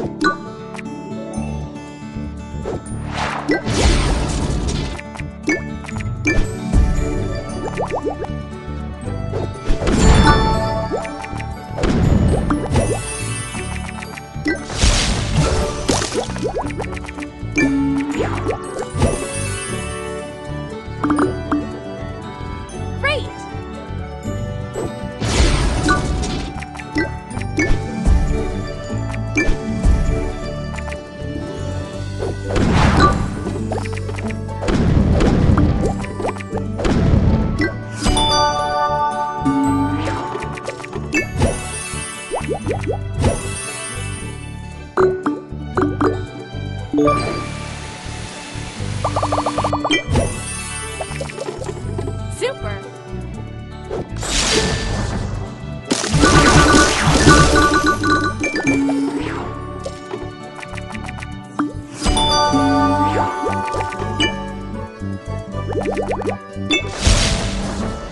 you.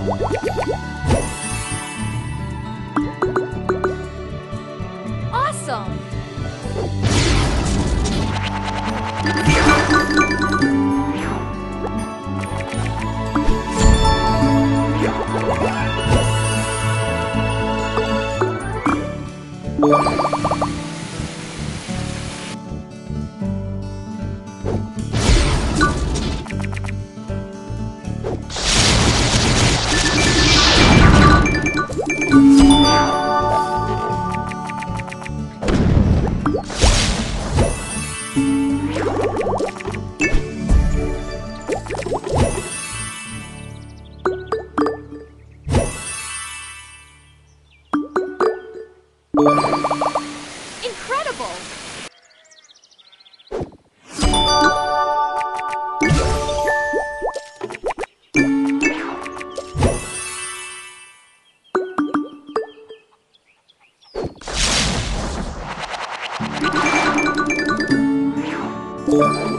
Música you you